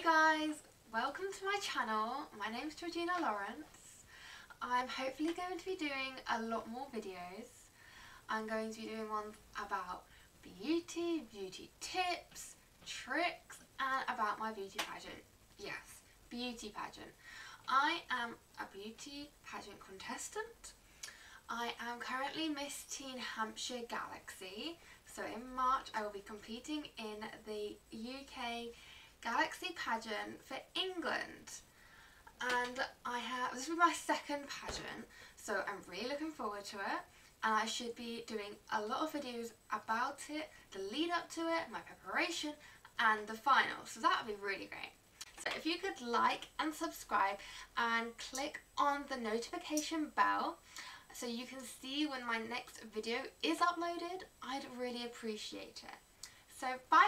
Hey guys, welcome to my channel. My name is Georgina Lawrence. I'm hopefully going to be doing a lot more videos. I'm going to be doing ones about beauty, beauty tips, tricks and about my beauty pageant. Yes, beauty pageant. I am a beauty pageant contestant. I am currently Miss Teen Hampshire Galaxy. So in March I will be competing in the UK Galaxy pageant for England. And I have, this will be my second pageant, so I'm really looking forward to it. And I should be doing a lot of videos about it, the lead up to it, my preparation, and the final. So that would be really great. So if you could like and subscribe and click on the notification bell so you can see when my next video is uploaded, I'd really appreciate it. So bye!